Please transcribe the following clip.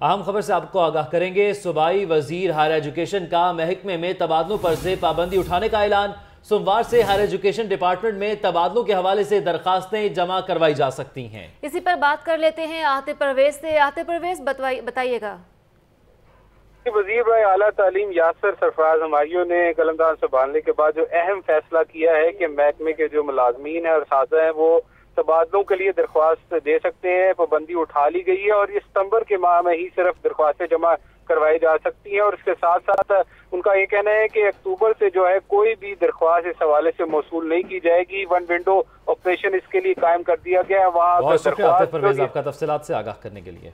अहम खबर से आपको आगाह करेंगे। सूबाई वज़ीर हायर एजुकेशन का महकमे में तबादलों पर से पाबंदी उठाने का ऐलान। सोमवार से हायर एजुकेशन डिपार्टमेंट में तबादलों के हवाले से दरखास्तें जमा करवाई जा सकती हैं। इसी पर बात कर लेते हैं आहते परवेज से। आहते परवेज बताइएगा। वज़ीर भाई आला तालीम यासर सरफराज हमारियों ने कलमदान संभालने के बाद जो अहम फैसला किया है कि महकमे के जो मुलाजमीन है और साजा हैं वो तबादलों के लिए दरख्वास्त दे सकते हैं पाबंदी उठा ली गई है और ये सितंबर के माह में ही सिर्फ़ दरख्वास्तें जमा करवाई जा सकती हैं और इसके साथ साथ उनका ये कहना है कि अक्टूबर से जो है कोई भी दरख्वास्त इस हवाले से मौसू नहीं की जाएगी। वन विंडो ऑपरेशन इसके लिए कायम कर दिया गया है। वहाँ आपका तफसीत से आगाह करने के लिए।